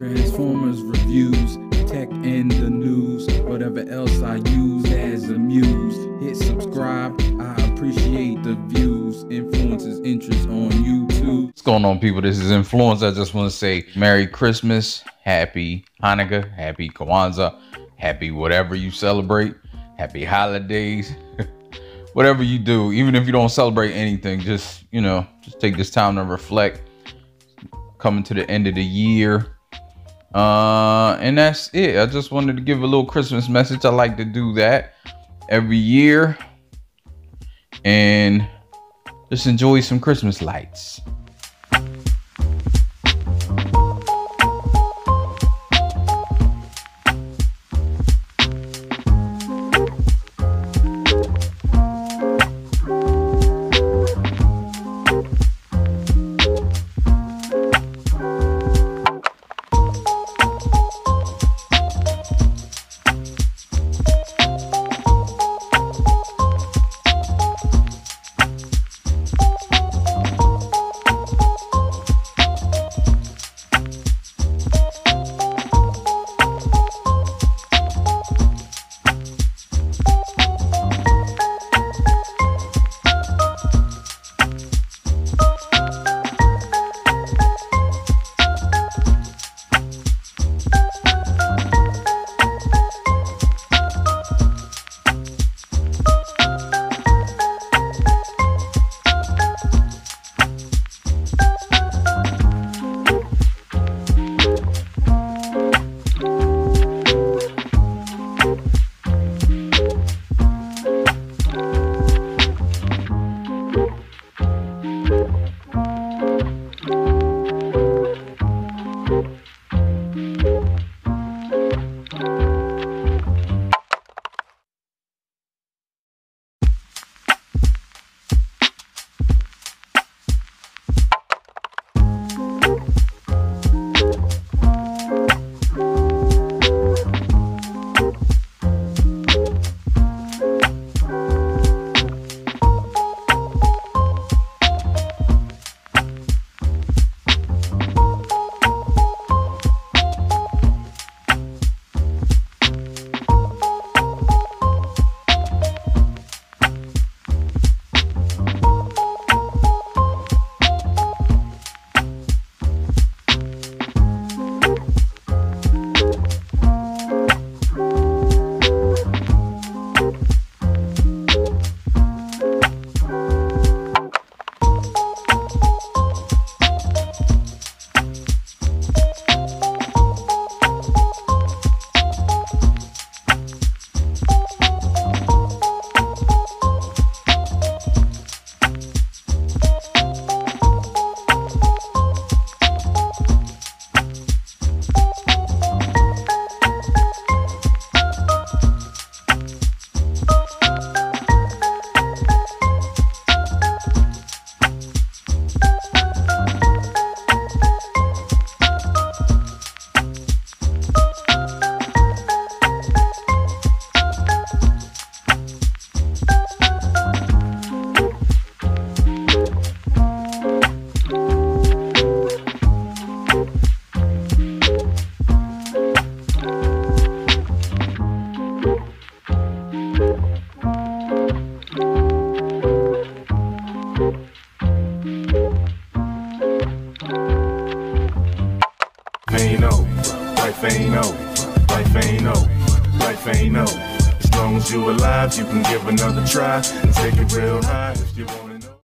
Transformers reviews, tech and the news, whatever else I use as a muse. Hit subscribe, I appreciate the views, Inflewence's, interest on YouTube. What's going on, people? This is Inflewence. I just want to say Merry Christmas, Happy Hanukkah, Happy Kwanzaa, Happy whatever you celebrate, Happy Holidays, whatever you do. Even if you don't celebrate anything, just you know, just take this time to reflect. Coming to the end of the year uh, and that's it. I just wanted to give a little Christmas message. I like to do that every year. And just enjoy some Christmas lights. Ain't over. Life ain't over. Life ain't over. Life ain't over. As long as you alive, you can give another try and take it real high if you want.